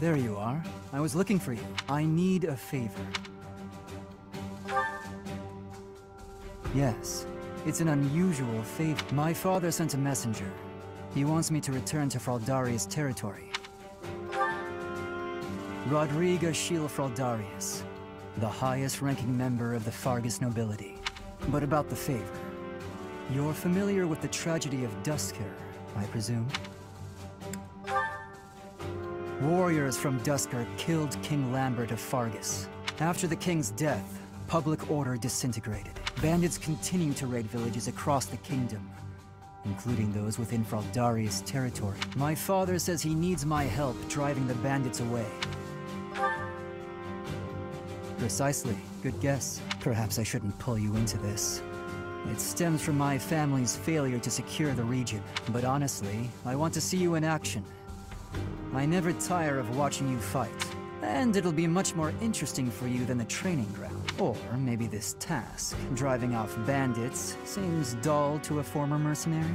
There you are. I was looking for you. I need a favor. Yes, it's an unusual favor. My father sent a messenger. He wants me to return to Fraldarius' territory. Rodrigue Achille Fraldarius, the highest-ranking member of the Faerghus nobility. But about the favor. You're familiar with the tragedy of Duscur, I presume? Warriors from Duscur killed King Lambert of Faerghus. After the king's death, public order disintegrated. Bandits continue to raid villages across the kingdom, including those within Fraldarius' territory. My father says he needs my help driving the bandits away. Precisely. Good guess. Perhaps I shouldn't pull you into this. It stems from my family's failure to secure the region. But honestly, I want to see you in action. I never tire of watching you fight. And it'll be much more interesting for you than the training ground. Or maybe this task, driving off bandits, seems dull to a former mercenary?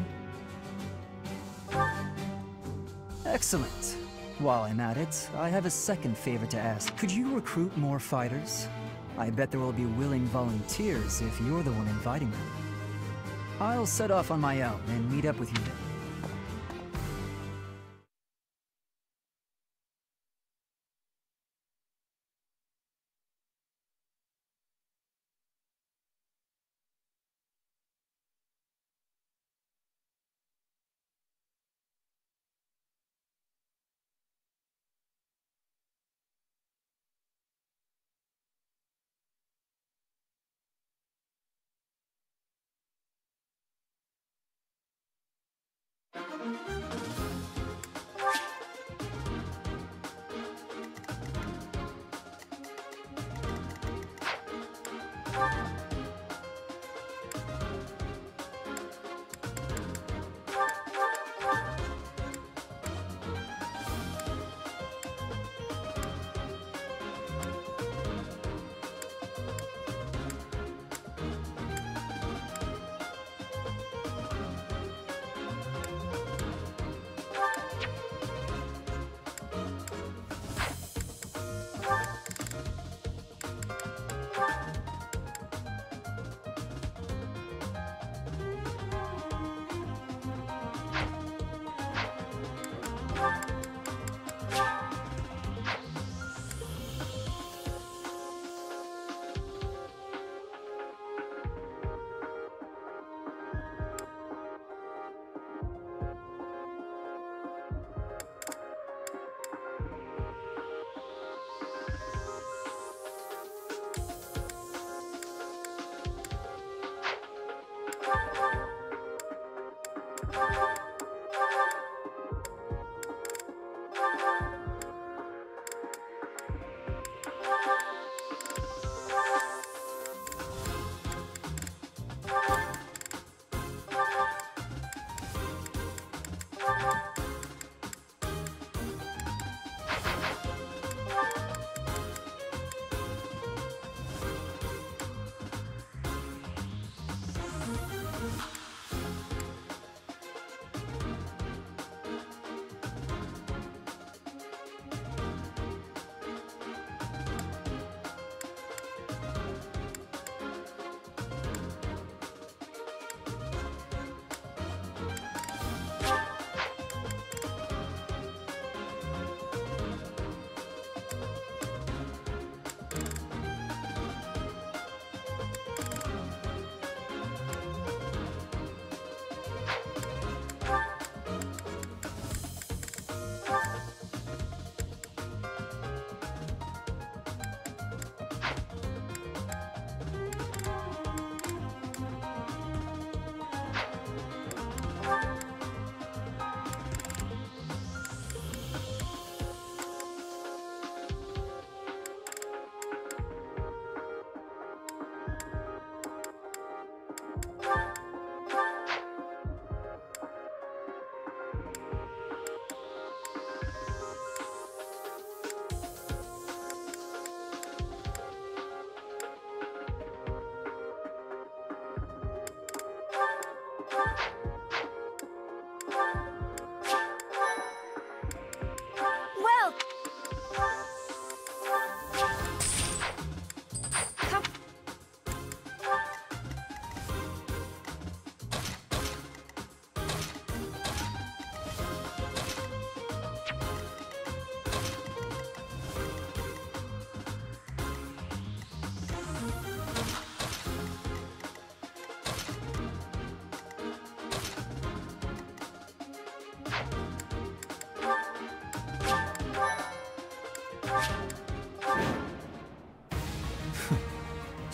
Excellent. While I'm at it, I have a second favor to ask. Could you recruit more fighters? I bet there will be willing volunteers if you're the one inviting them. I'll set off on my own and meet up with you then. Música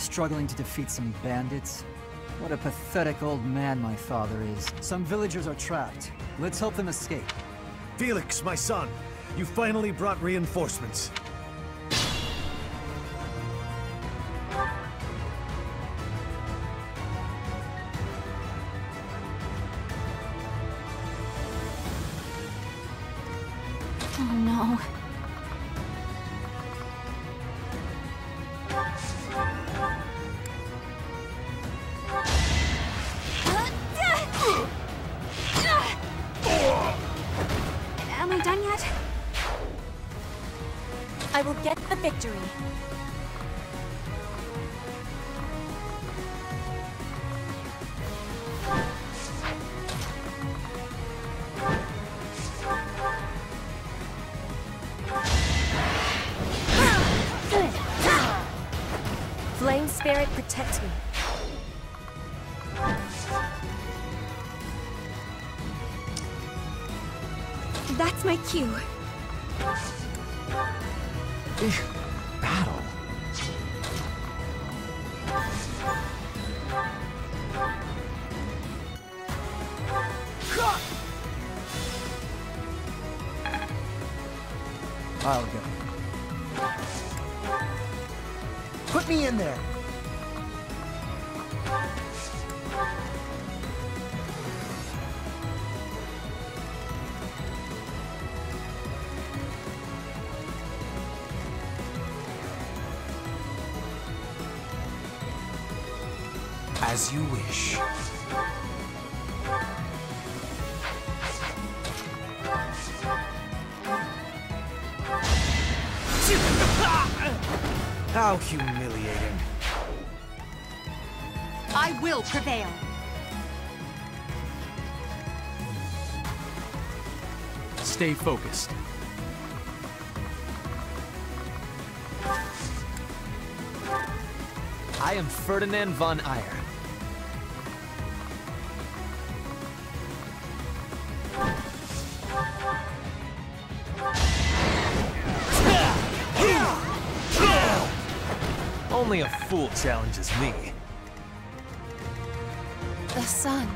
struggling to defeat some bandits? What a pathetic old man my father is. Some villagers are trapped. Let's help them escape. Felix, my son, you finally brought reinforcements. Stay focused. I am Ferdinand von Aegir. Only a fool challenges me. The sun.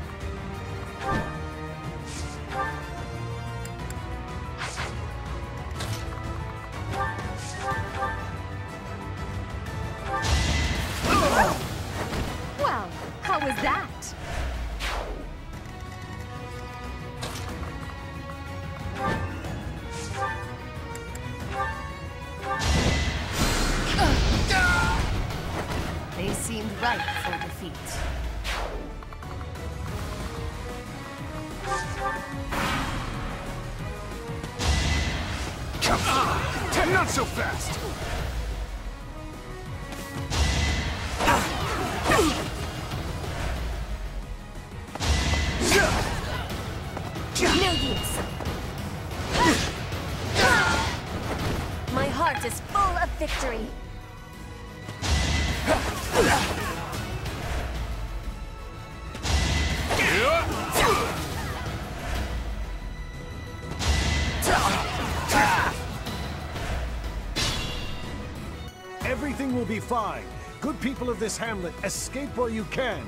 Good people of this hamlet, escape while you can.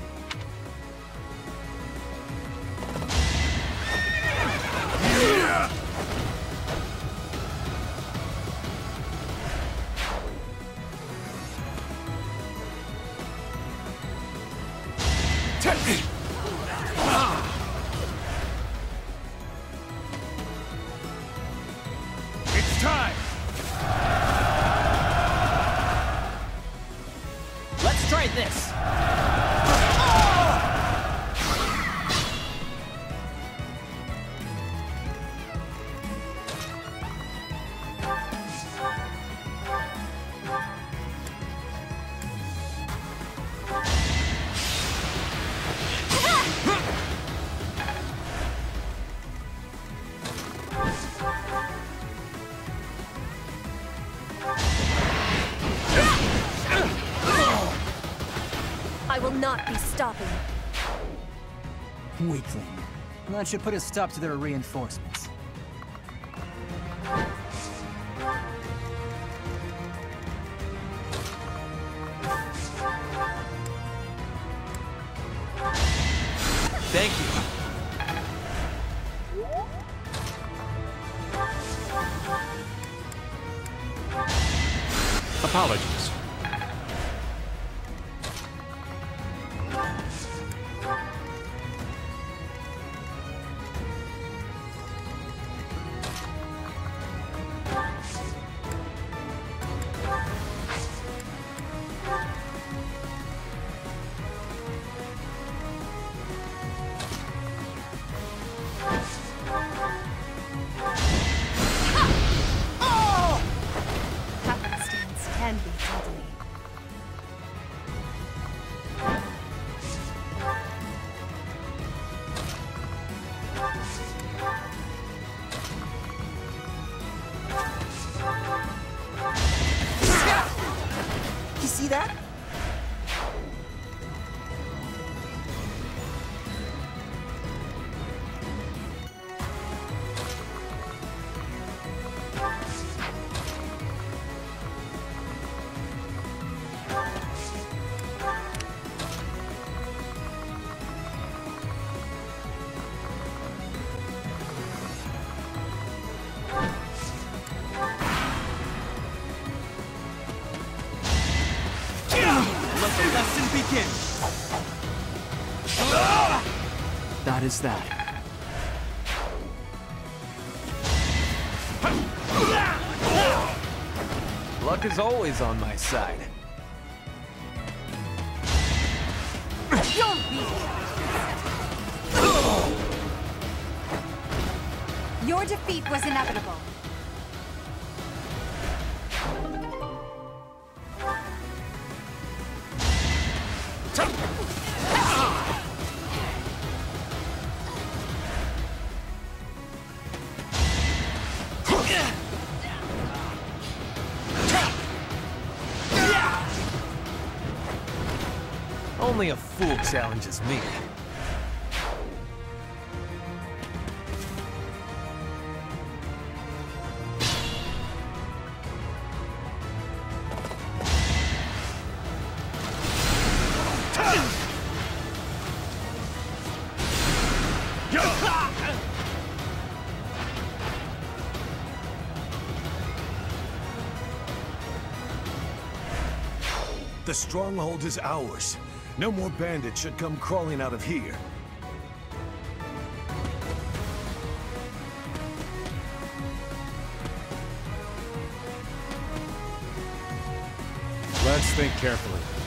Weakling. That should put a stop to their reinforcements. Is that. Luck is always on my side. Challenges me. The stronghold is ours. No more bandits should come crawling out of here. Let's think carefully.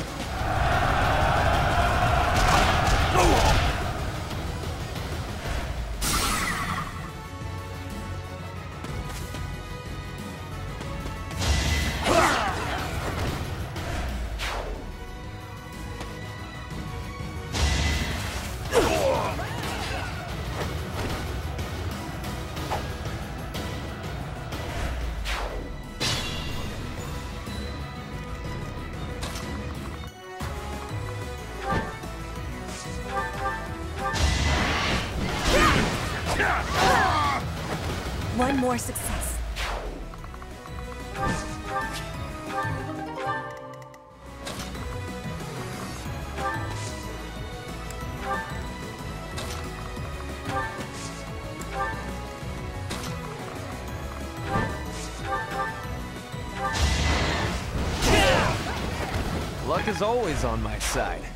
Is always on my side.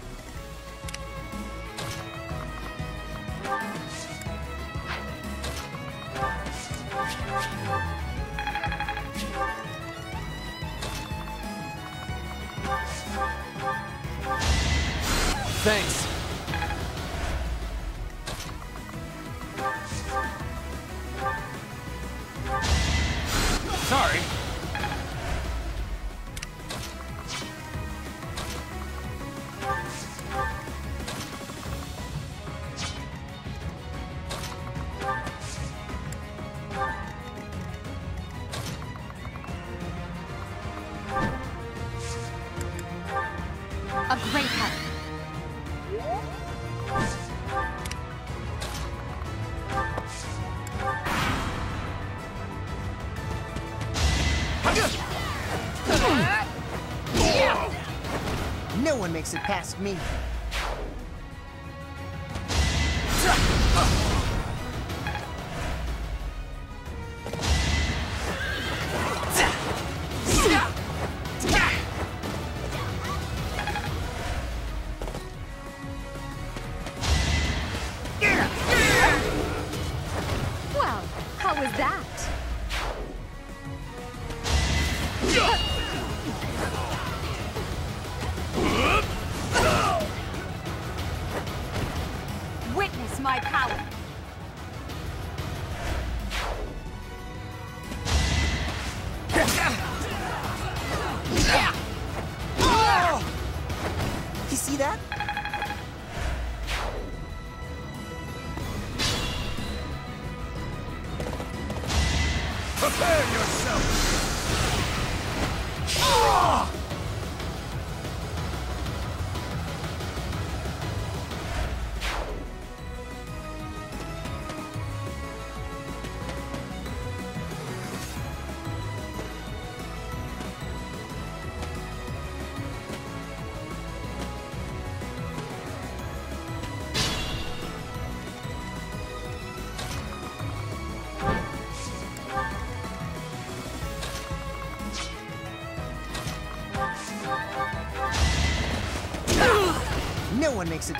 It past me.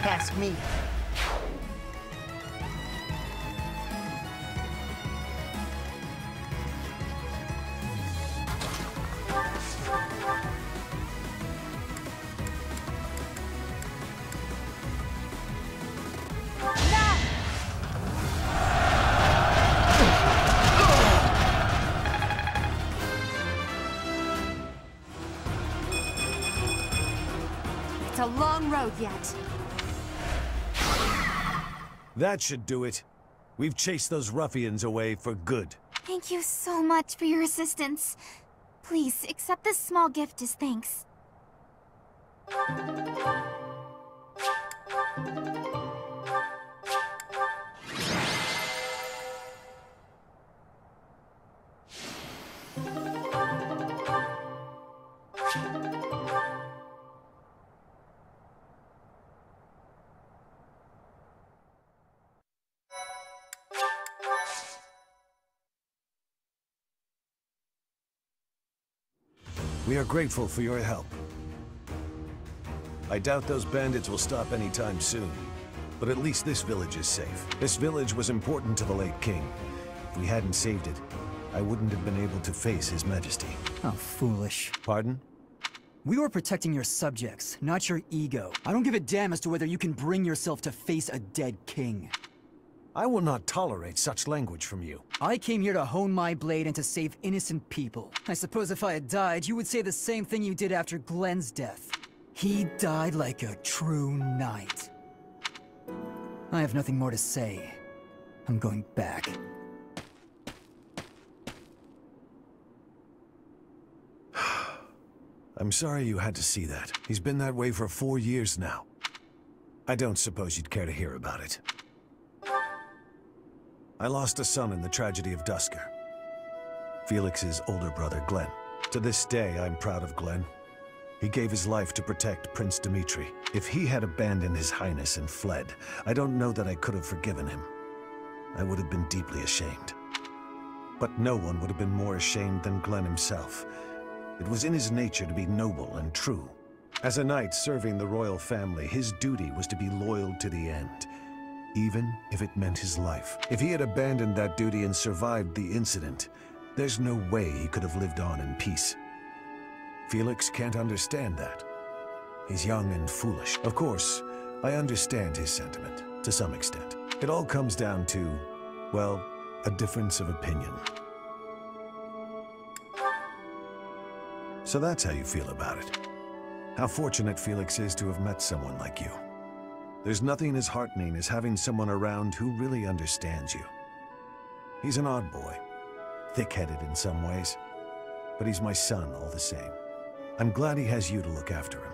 Past me. It's a long road yet. That should do it. We've chased those ruffians away for good. Thank you so much for your assistance. Please, accept this small gift as thanks. We are grateful for your help. I doubt those bandits will stop anytime soon. But at least this village is safe. This village was important to the late king. If we hadn't saved it, I wouldn't have been able to face his majesty. How foolish. Pardon? We were protecting your subjects, not your ego. I don't give a damn as to whether you can bring yourself to face a dead king. I will not tolerate such language from you. I came here to hone my blade and to save innocent people. I suppose if I had died, you would say the same thing you did after Glenn's death. He died like a true knight. I have nothing more to say. I'm going back. I'm sorry you had to see that. He's been that way for four years now. I don't suppose you'd care to hear about it. I lost a son in the tragedy of Duscur. Felix's older brother, Glenn. To this day, I'm proud of Glenn. He gave his life to protect Prince Dimitri. If he had abandoned his highness and fled, I don't know that I could have forgiven him. I would have been deeply ashamed. But no one would have been more ashamed than Glenn himself. It was in his nature to be noble and true. As a knight serving the royal family, his duty was to be loyal to the end, even if it meant his life. If he had abandoned that duty and survived the incident, there's no way he could have lived on in peace. Felix can't understand that. He's young and foolish. Of course, I understand his sentiment, to some extent. It all comes down to, well, a difference of opinion. So that's how you feel about it. How fortunate Felix is to have met someone like you. There's nothing as heartening as having someone around who really understands you. He's an odd boy, thick-headed in some ways, but he's my son all the same. I'm glad he has you to look after him.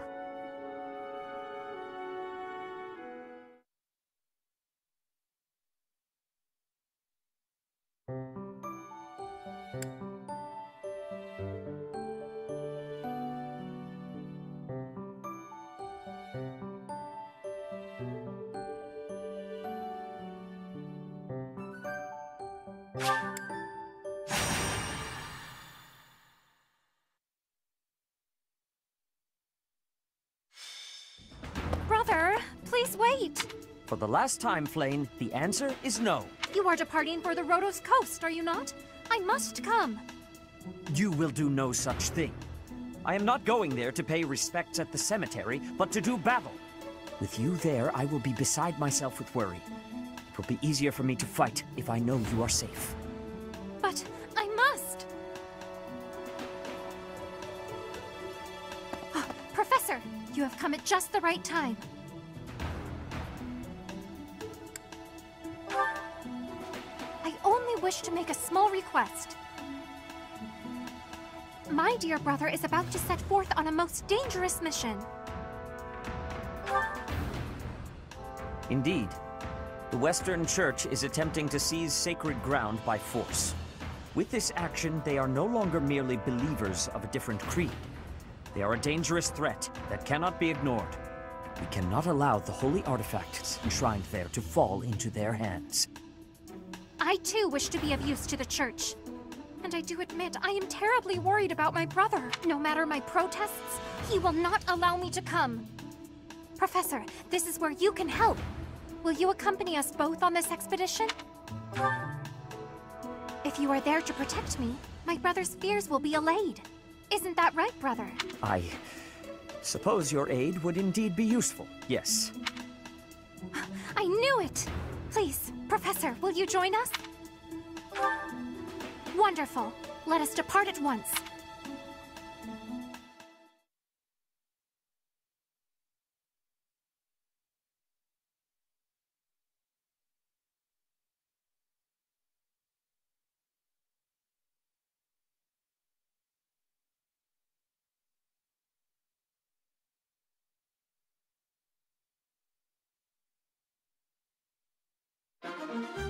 Last time, Flayn, the answer is no. You are departing for the Rhodos coast, are you not? I must come. You will do no such thing. I am not going there to pay respects at the cemetery, but to do battle. With you there, I will be beside myself with worry. It will be easier for me to fight if I know you are safe. But I must! Ah, Professor, you have come at just the right time. Wish to make a small request. My dear brother is about to set forth on a most dangerous mission. Indeed, the Western Church is attempting to seize sacred ground by force. With this action, they are no longer merely believers of a different creed. They are a dangerous threat that cannot be ignored. We cannot allow the holy artifacts enshrined there to fall into their hands. I too wish to be of use to the church. And I do admit I am terribly worried about my brother. No matter my protests, he will not allow me to come. Professor, this is where you can help. Will you accompany us both on this expedition? If you are there to protect me, my brother's fears will be allayed. Isn't that right, brother? I suppose your aid would indeed be useful, yes. I knew it! Please, Professor, will you join us? Wonderful. Let us depart at once. You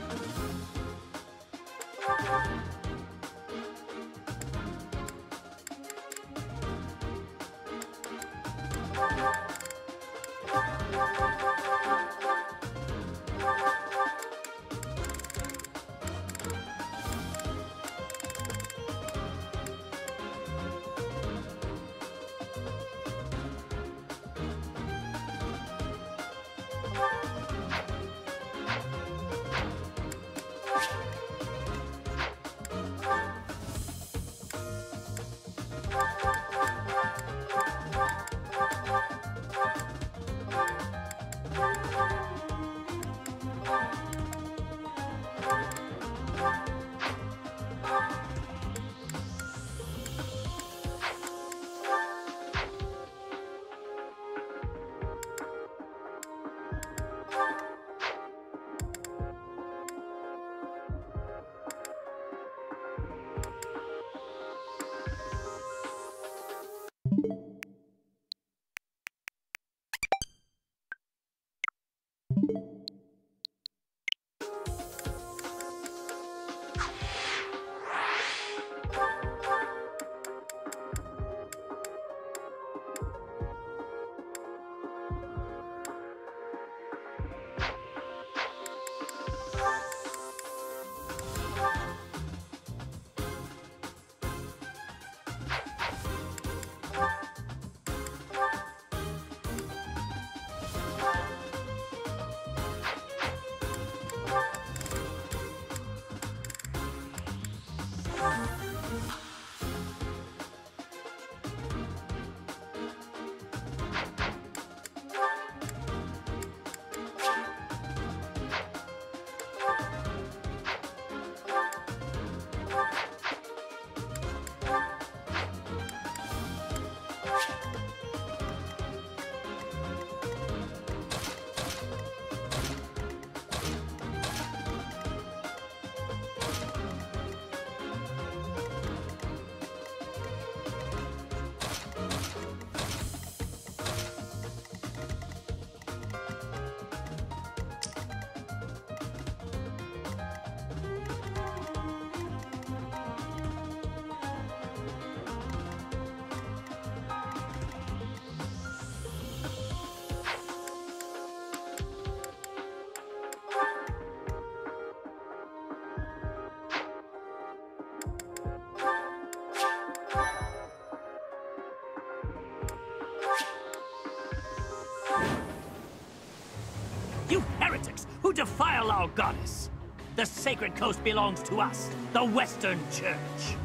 defile our goddess! The sacred coast belongs to us, the Western Church.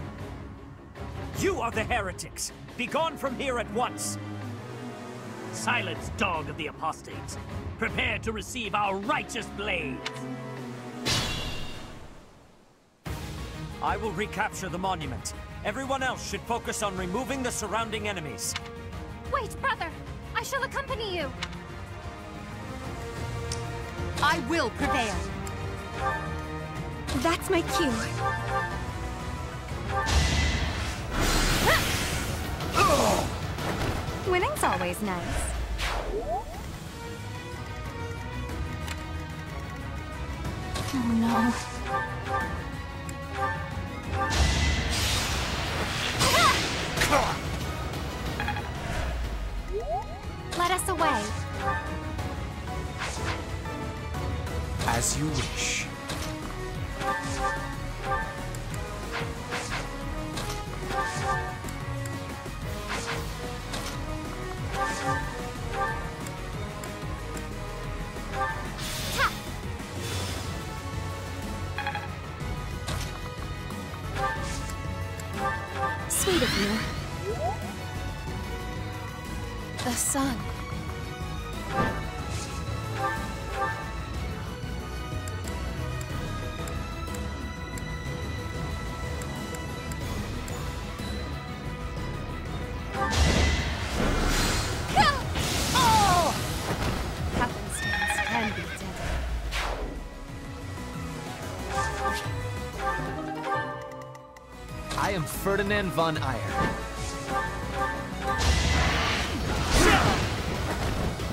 You are the heretics! Begone from here at once! Silence, dog of the apostates! Prepare to receive our righteous blades! I will recapture the monument. Everyone else should focus on removing the surrounding enemies. Wait, brother! I shall accompany you! I will prevail. That's my cue. Winning's always nice. Oh no. Let us away. As you wish. Ferdinand von Aegir.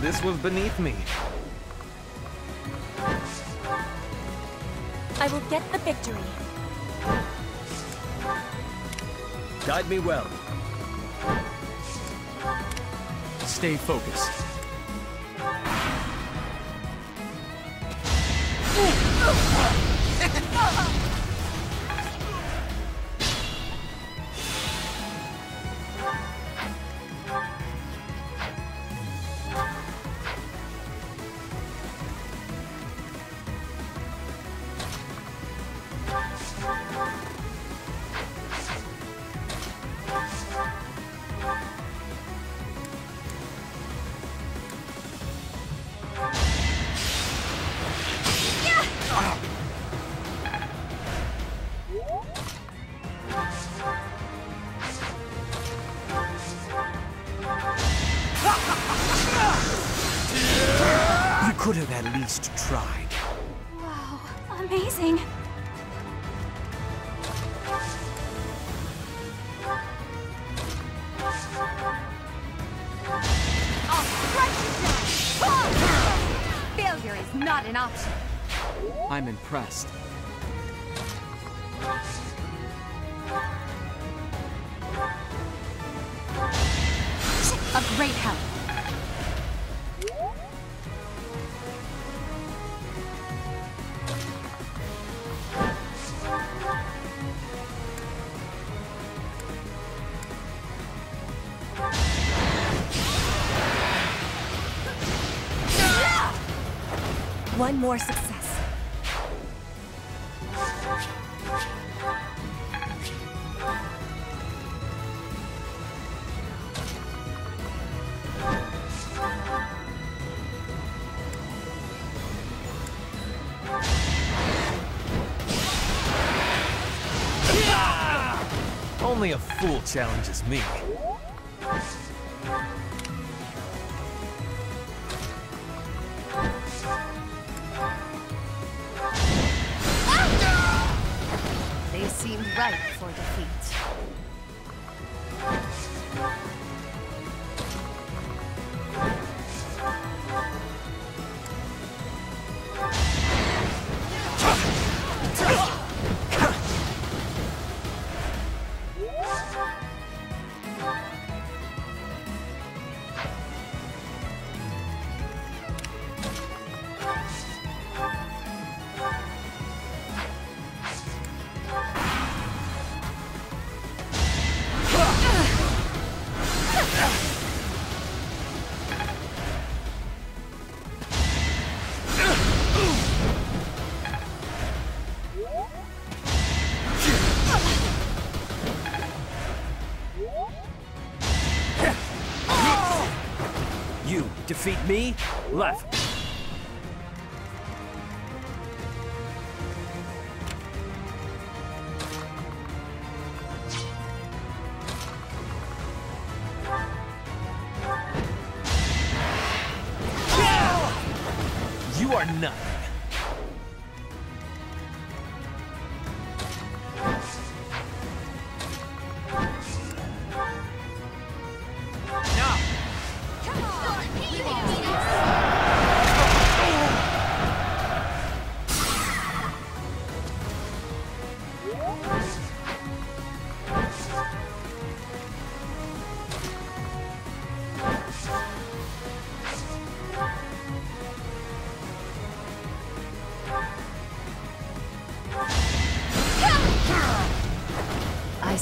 This was beneath me. I will get the victory. Guide me well. Stay focused. One more success. Only a fool challenges me.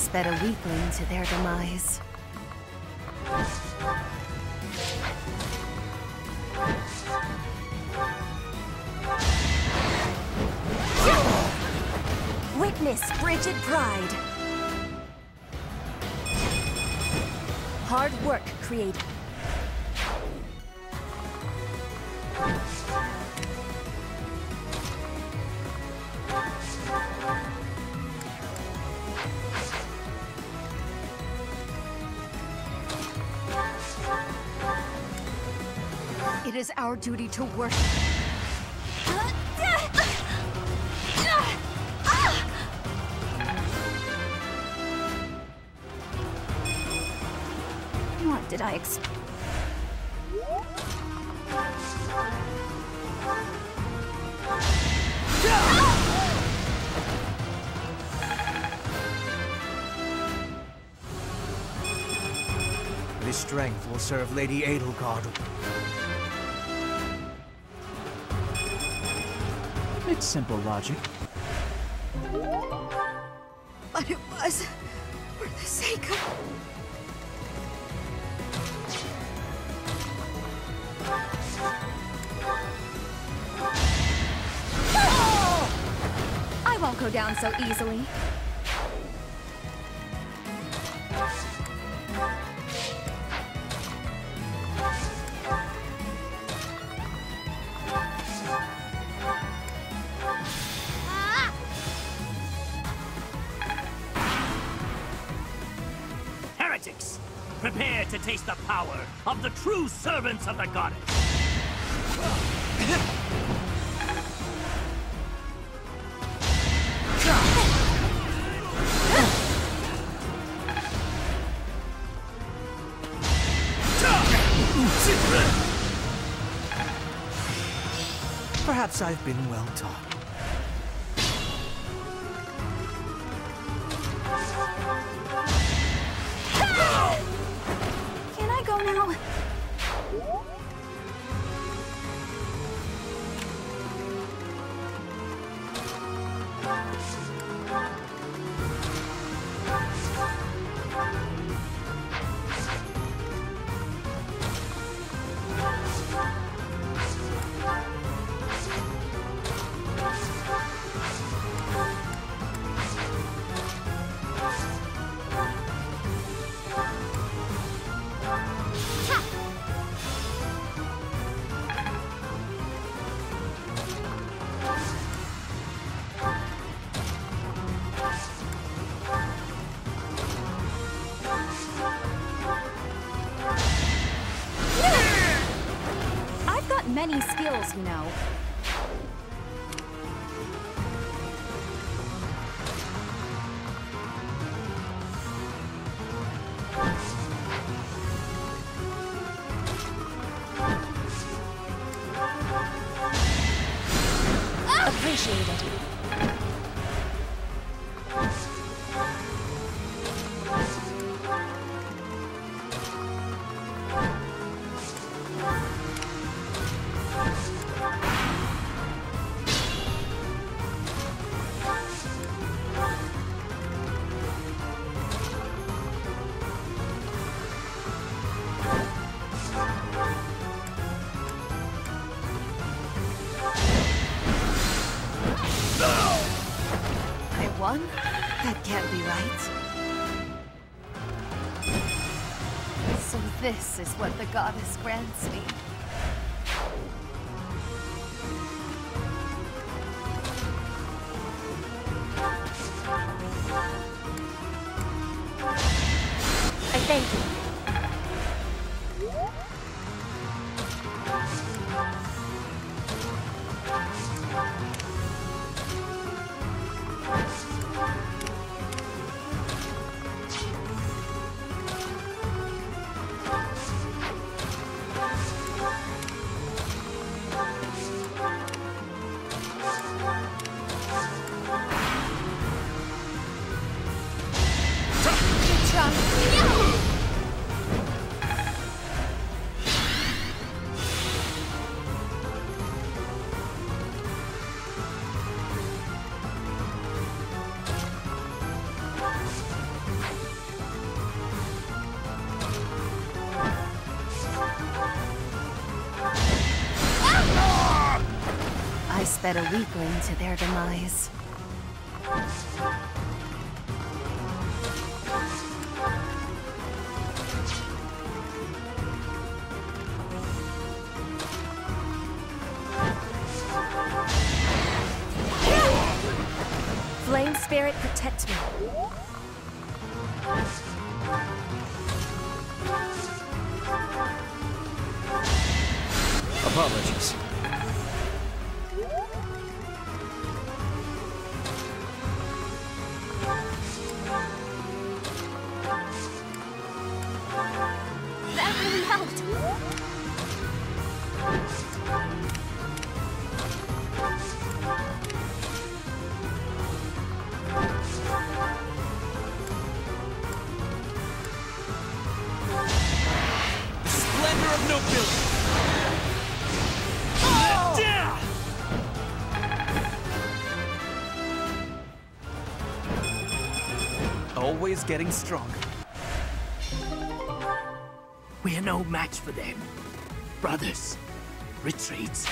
I sped a weakling to their demise. Witness Brigid pride. Hard work created. Our duty to worship. What did I expect? This strength will serve Lady Edelgard. Simple logic. Taste the power of the true servants of the goddess! Perhaps I've been well taught. The goddess grants me. Sped a weakling to their demise. Flame spirit, protect me. Apologies. Getting stronger. We are no match for them. Brothers, retreat.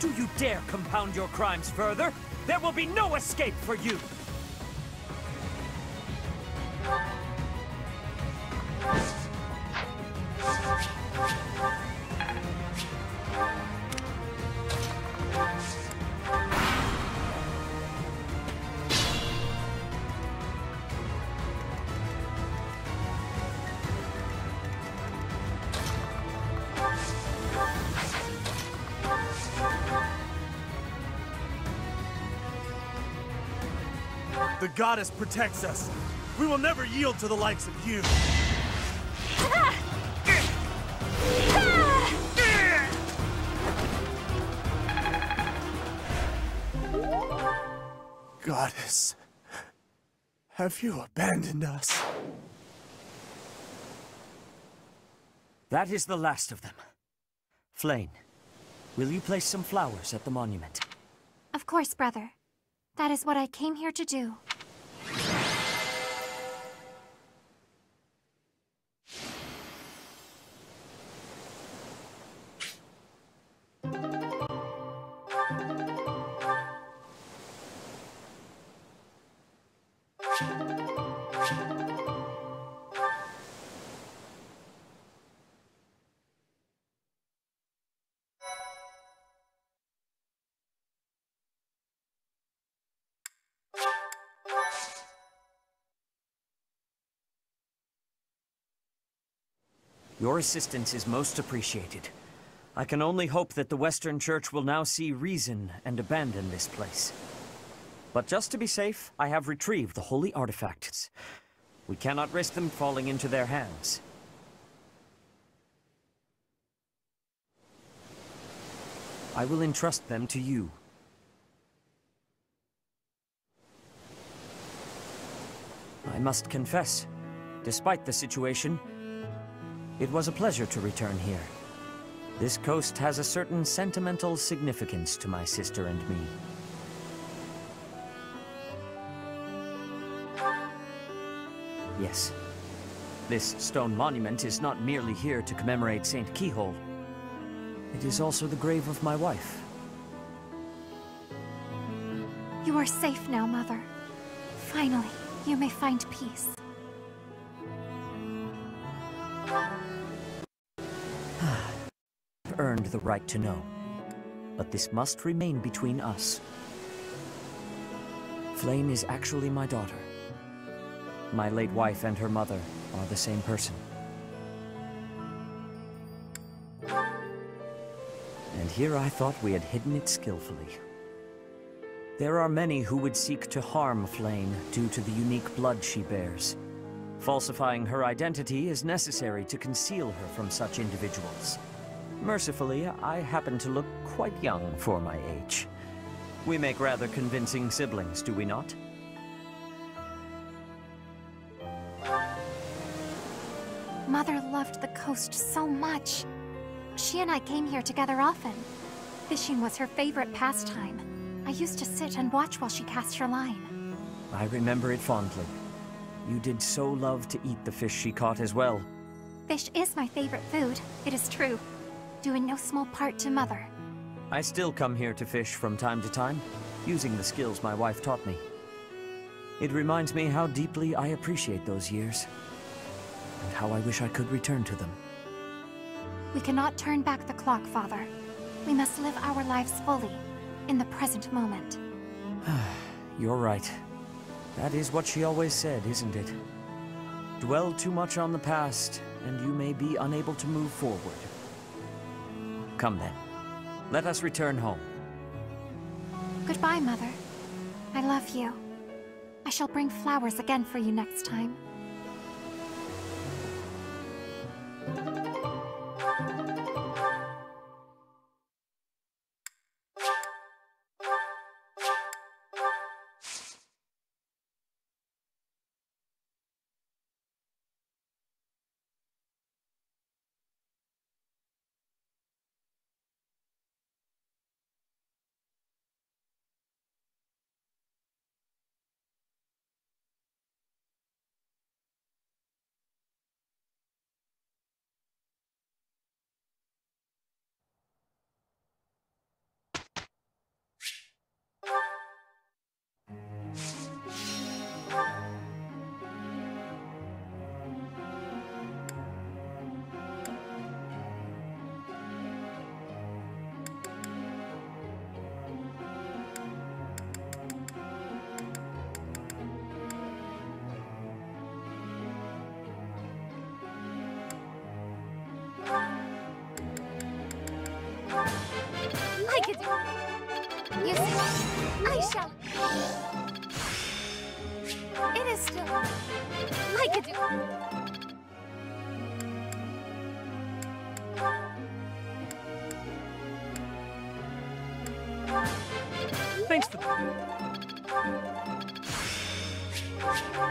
Do you dare compound your crimes further? There will be no escape for you! Goddess protects us. We will never yield to the likes of you. Goddess, have you abandoned us? That is the last of them. Flayn, will you place some flowers at the monument? Of course, brother. That is what I came here to do. Your assistance is most appreciated. I can only hope that the Western Church will now see reason and abandon this place. But just to be safe, I have retrieved the holy artifacts. We cannot risk them falling into their hands. I will entrust them to you. I must confess, despite the situation, it was a pleasure to return here. This coast has a certain sentimental significance to my sister and me. Yes. This stone monument is not merely here to commemorate Saint Cichol. It is also the grave of my wife. You are safe now, Mother. Finally, you may find peace. The right to know. But this must remain between us. Flayn is actually my daughter. My late wife and her mother are the same person. And here I thought we had hidden it skillfully. There are many who would seek to harm Flayn due to the unique blood she bears. Falsifying her identity is necessary to conceal her from such individuals. Mercifully, I happen to look quite young for my age. We make rather convincing siblings, do we not? Mother loved the coast so much. She and I came here together often. Fishing was her favorite pastime. I used to sit and watch while she cast her line. I remember it fondly. You did so love to eat the fish she caught as well. Fish is my favorite food, it is true. Due in no small part to Mother. I still come here to fish from time to time, using the skills my wife taught me. It reminds me how deeply I appreciate those years, and how I wish I could return to them. We cannot turn back the clock, Father. We must live our lives fully, in the present moment. You're right. That is what she always said, isn't it? Dwell too much on the past, and you may be unable to move forward. Come then. Let us return home. Goodbye, Mother. I love you. I shall bring flowers again for you next time.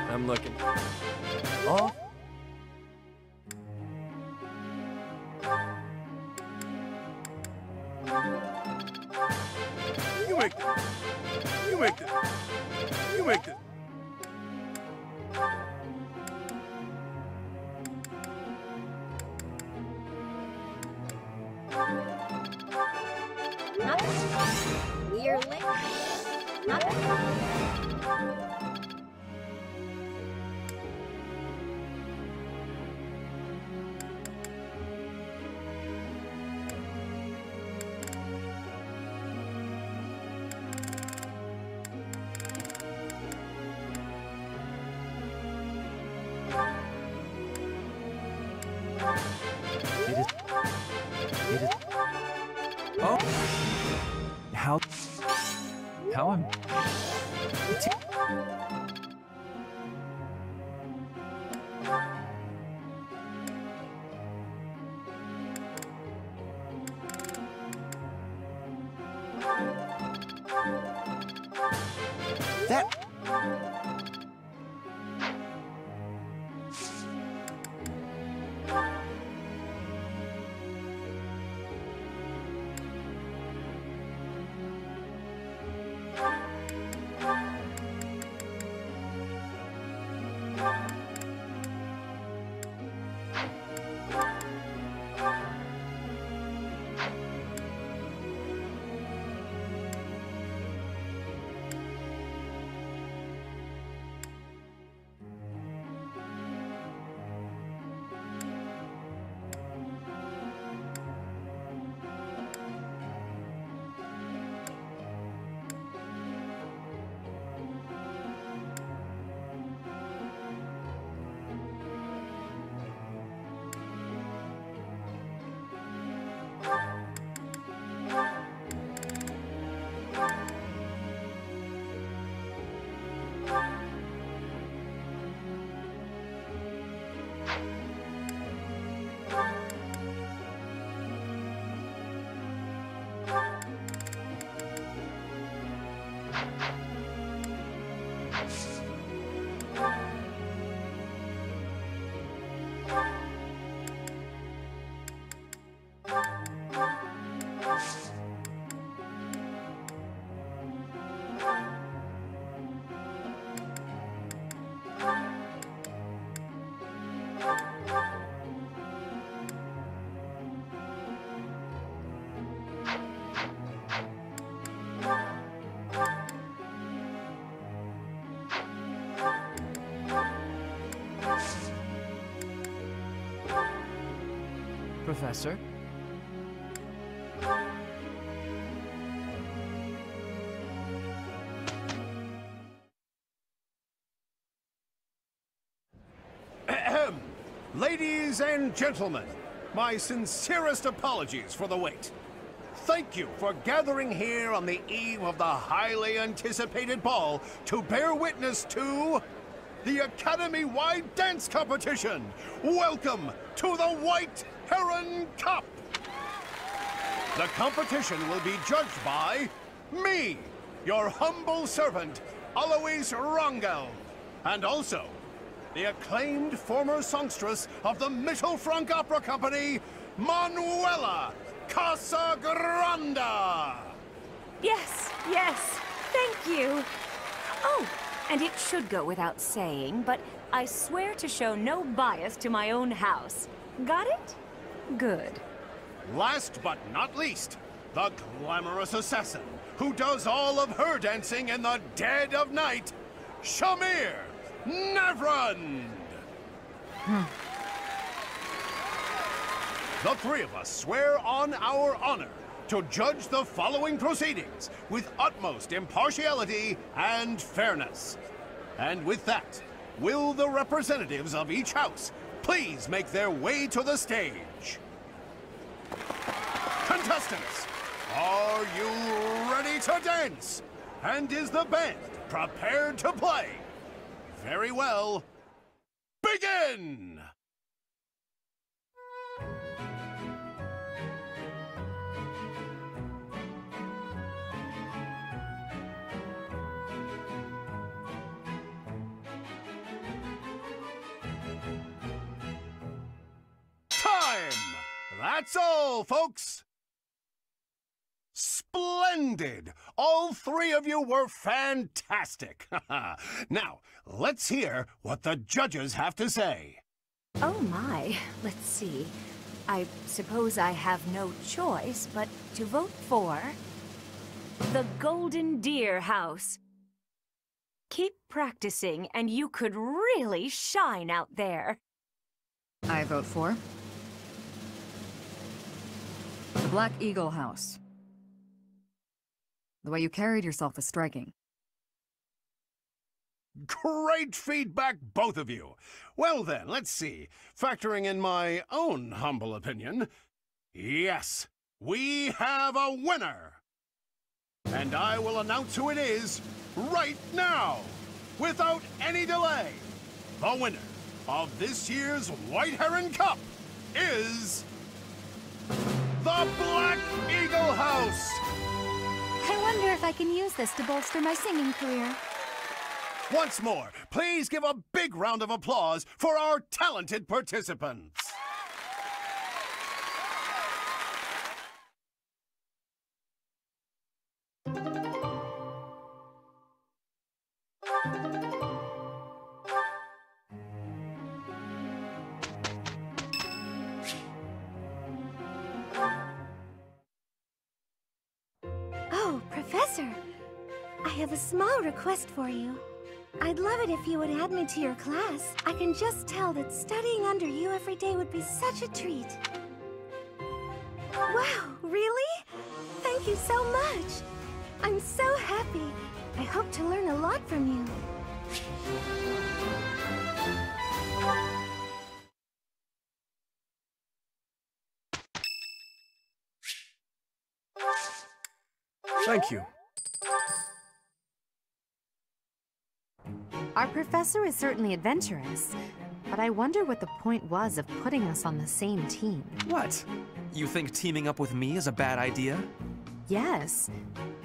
I'm looking. Oh? That... Professor. Ladies and gentlemen, my sincerest apologies for the wait. Thank you for gathering here on the eve of the highly anticipated ball to bear witness to the Academy-wide dance competition. Welcome to the White Heron Cup. The competition will be judged by me, your humble servant, Alois Rangeld, and also the acclaimed former songstress of the Mittelfrank Opera Company, Manuela Casagranda. Yes, yes, thank you. Oh, and it should go without saying, but I swear to show no bias to my own house. Got it? Good. Last but not least, the glamorous assassin who does all of her dancing in the dead of night, Shamir Nevrand! The three of us swear on our honor to judge the following proceedings with utmost impartiality and fairness. And with that, will the representatives of each house please make their way to the stage? Contestants, are you ready to dance? And is the band prepared to play? Very well. Begin! Time! That's all, folks! Splendid! All three of you were fantastic! now, let's hear what the judges have to say. Oh my, let's see. I suppose I have no choice but to vote for the Golden Deer House. Keep practicing, and you could really shine out there. I vote for the Black Eagle House. The way you carried yourself was striking. Great feedback, both of you. Well then, let's see. Factoring in my own humble opinion, yes, we have a winner! And I will announce who it is right now, without any delay. The winner of this year's White Heron Cup is... The Black Eagle House! I wonder if I can use this to bolster my singing career. Once more, please give a big round of applause for our talented participants. Small request for you. I'd love it if you would add me to your class. I can just tell that studying under you every day would be such a treat. Wow, really? Thank you so much! I'm so happy. I hope to learn a lot from you. Thank you. Our professor is certainly adventurous, but I wonder what the point was of putting us on the same team. What? You think teaming up with me is a bad idea? Yes.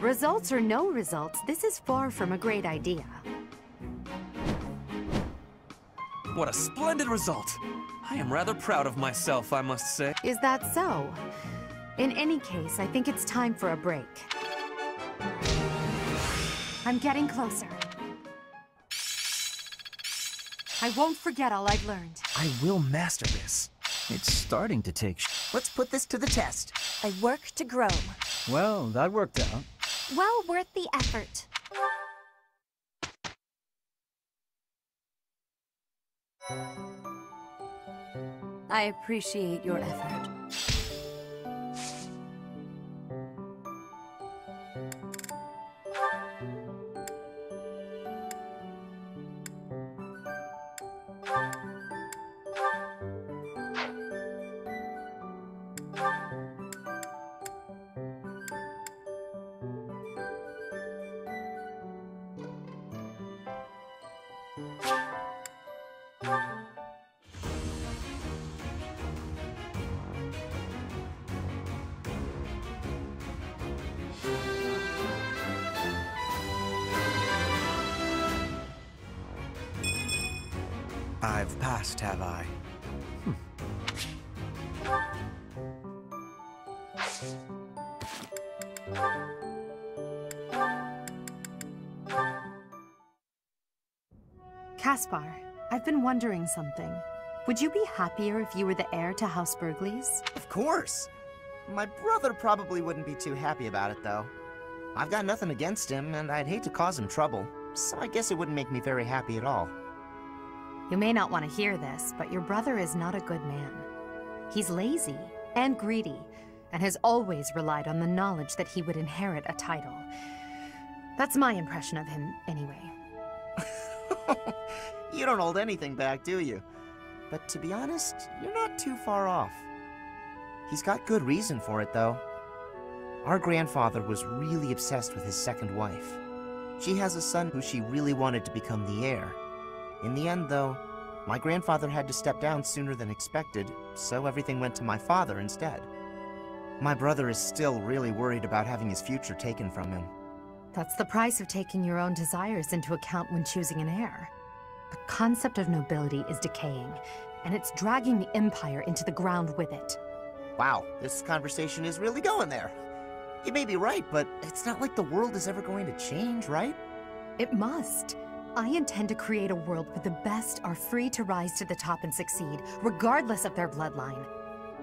Results or no results, this is far from a great idea. What a splendid result! I am rather proud of myself, I must say. Is that so? In any case, I think it's time for a break. I'm getting closer. I won't forget all I've learned. I will master this. It's starting to take sh- Let's put this to the test. I work to grow. Well, that worked out. Well worth the effort. I appreciate your effort. Wondering something. Would you be happier if you were the heir to House Bergliez? Of course. My brother probably wouldn't be too happy about it, though. I've got nothing against him, and I'd hate to cause him trouble, so I guess it wouldn't make me very happy at all. You may not want to hear this, but your brother is not a good man. He's lazy and greedy, and has always relied on the knowledge that he would inherit a title. That's my impression of him, anyway. You don't hold anything back, do you? But to be honest, you're not too far off. He's got good reason for it, though. Our grandfather was really obsessed with his second wife. She has a son who she really wanted to become the heir. In the end, though, my grandfather had to step down sooner than expected, so everything went to my father instead. My brother is still really worried about having his future taken from him. That's the price of taking your own desires into account when choosing an heir. The concept of nobility is decaying, and it's dragging the Empire into the ground with it. Wow, this conversation is really going there. You may be right, but it's not like the world is ever going to change, right? It must. I intend to create a world where the best are free to rise to the top and succeed, regardless of their bloodline.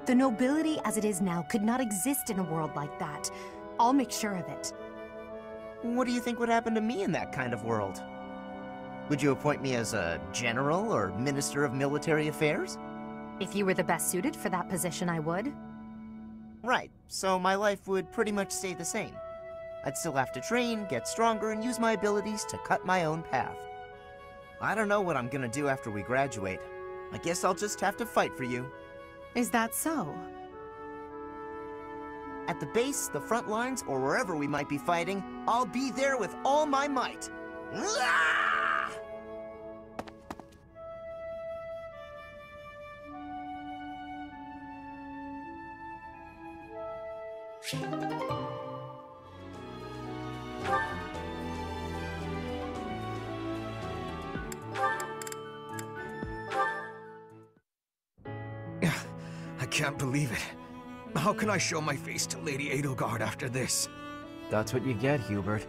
The nobility as it is now could not exist in a world like that. I'll make sure of it. What do you think would happen to me in that kind of world? Would you appoint me as a general or minister of military affairs? If you were the best suited for that position, I would. Right, so my life would pretty much stay the same. I'd still have to train, get stronger, and use my abilities to cut my own path. I don't know what I'm gonna do after we graduate. I guess I'll just have to fight for you. Is that so? At the base, the front lines, or wherever we might be fighting, I'll be there with all my might. I can't believe it. How can I show my face to Lady Edelgard after this? That's what you get, Hubert.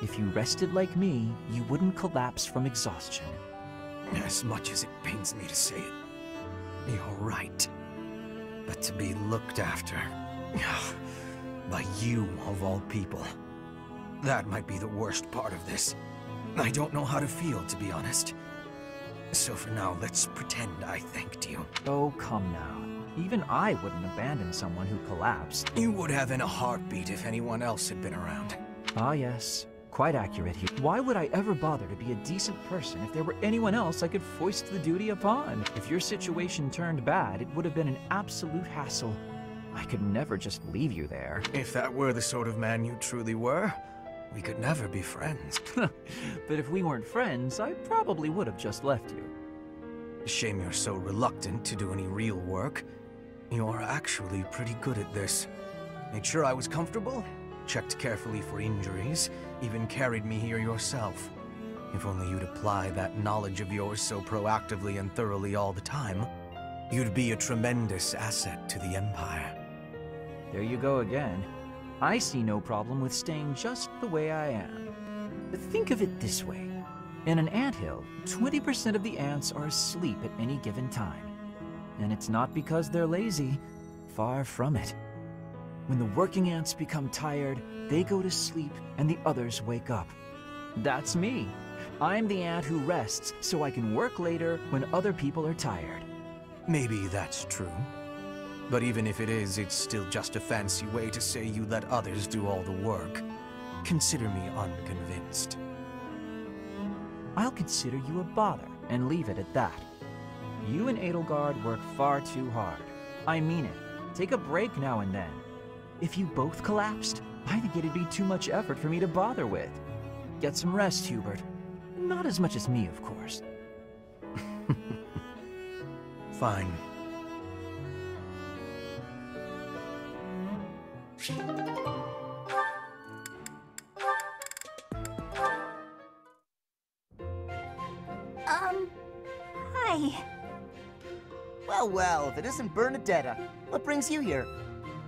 If you rested like me, you wouldn't collapse from exhaustion. As much as it pains me to say it, you're right. But to be looked after by you, of all people, that might be the worst part of this. I don't know how to feel, to be honest. So for now, let's pretend I thanked you. Oh, come now. Even I wouldn't abandon someone who collapsed. You would have in a heartbeat if anyone else had been around. Ah, yes. Quite accurate here. Why would I ever bother to be a decent person if there were anyone else I could foist the duty upon? If your situation turned bad, it would have been an absolute hassle. I could never just leave you there. If that were the sort of man you truly were, we could never be friends. but if we weren't friends, I probably would have just left you. Shame you're so reluctant to do any real work. You're actually pretty good at this. Made sure I was comfortable, checked carefully for injuries, even carried me here yourself. If only you'd apply that knowledge of yours so proactively and thoroughly all the time, you'd be a tremendous asset to the Empire. There you go again. I see no problem with staying just the way I am. But think of it this way. In an anthill, 20% of the ants are asleep at any given time. And it's not because they're lazy. Far from it. When the working ants become tired, they go to sleep and the others wake up. That's me. I'm the ant who rests so I can work later when other people are tired. Maybe that's true. But even if it is, it's still just a fancy way to say you let others do all the work. Consider me unconvinced. I'll consider you a bother and leave it at that. You and Edelgard work far too hard. I mean it. Take a break now and then. If you both collapsed, I think it'd be too much effort for me to bother with. Get some rest, Hubert. Not as much as me, of course. Fine. Well, well, if it isn't Bernadetta, what brings you here?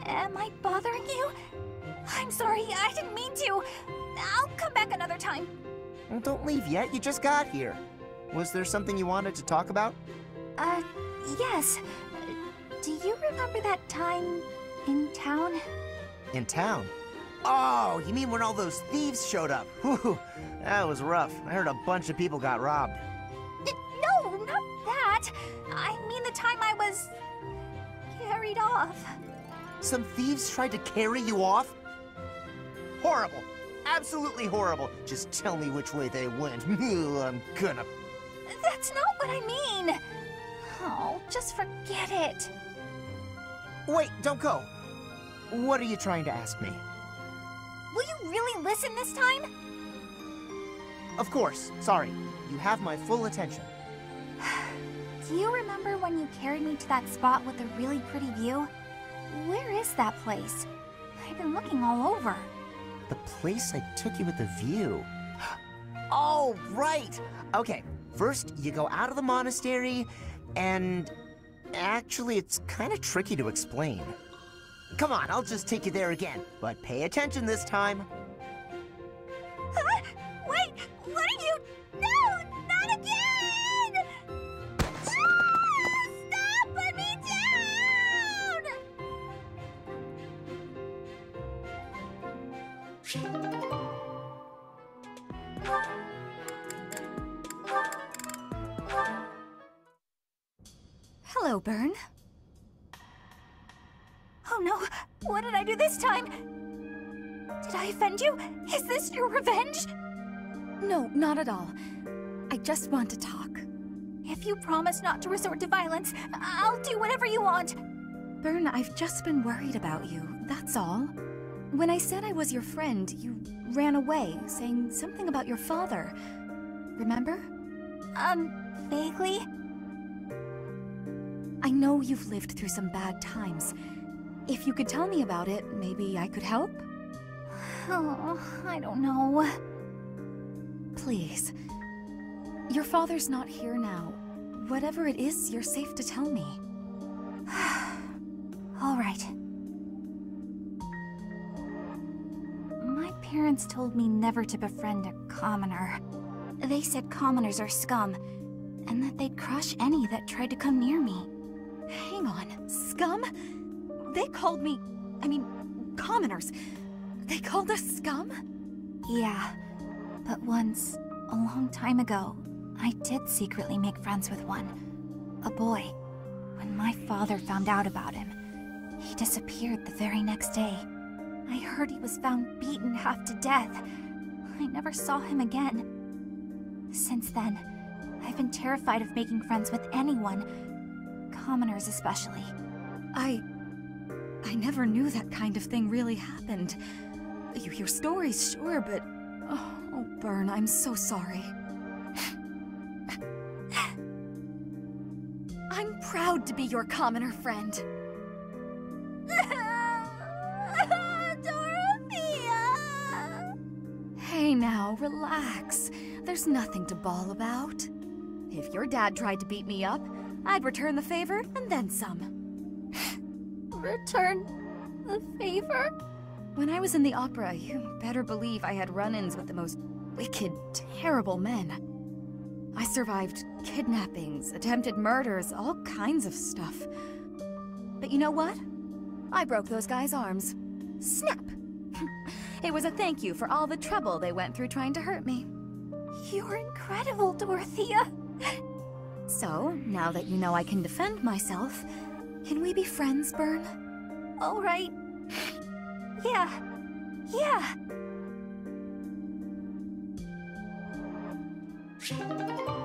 Am I bothering you? I'm sorry, I didn't mean to. I'll come back another time. Well, don't leave yet, you just got here. Was there something you wanted to talk about? Uh, yes. Do you remember that time in town? In town? Oh, you mean when all those thieves showed up? Whew, that was rough. I heard a bunch of people got robbed. No, not that. I mean the time I was carried off. Some thieves tried to carry you off? Horrible. Absolutely horrible. Just tell me which way they went. I'm gonna... That's not what I mean. Oh, just forget it. Wait, don't go. What are you trying to ask me? Will you really listen this time? Of course. Sorry. You have my full attention. You remember when you carried me to that spot with the really pretty view? Where is that place? I've been looking all over. The place I took you with the view. Oh, right! Okay, first you go out of the monastery, and actually, it's kind of tricky to explain. Come on, I'll just take you there again, but pay attention this time. At all. I just want to talk. If you promise not to resort to violence, I'll do whatever you want. Bernie, I've just been worried about you, that's all. When I said I was your friend, you ran away, saying something about your father. Remember? Um, vaguely? I know you've lived through some bad times. If you could tell me about it, maybe I could help? Oh, I don't know. Please. Your father's not here now. Whatever it is, you're safe to tell me. All right. My parents told me never to befriend a commoner. They said commoners are scum, and that they'd crush any that tried to come near me. Hang on, scum? They called me. I mean, commoners. They called us scum? Yeah, but once, a long time ago, I did secretly make friends with one. A boy. When my father found out about him, he disappeared the very next day. I heard he was found beaten half to death. I never saw him again. Since then, I've been terrified of making friends with anyone, commoners especially. I. I never knew that kind of thing really happened. You hear stories, sure, but. Oh, Bernie, I'm so sorry. I'm proud to be your commoner friend. Dorothea! Hey now, relax. There's nothing to bawl about. If your dad tried to beat me up, I'd return the favor and then some. Return the favor? When I was in the opera, you better believe I had run-ins with the most wicked, terrible men. I survived kidnappings, attempted murders, all kinds of stuff. But you know what? I broke those guys' arms. Snap! it was a thank you for all the trouble they went through trying to hurt me. You're incredible, Dorothea. So, now that you know I can defend myself, can we be friends, Bernie? All right. Yeah. Yeah. 是。